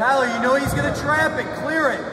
Tyler, you know he's going to trap it. Clear it.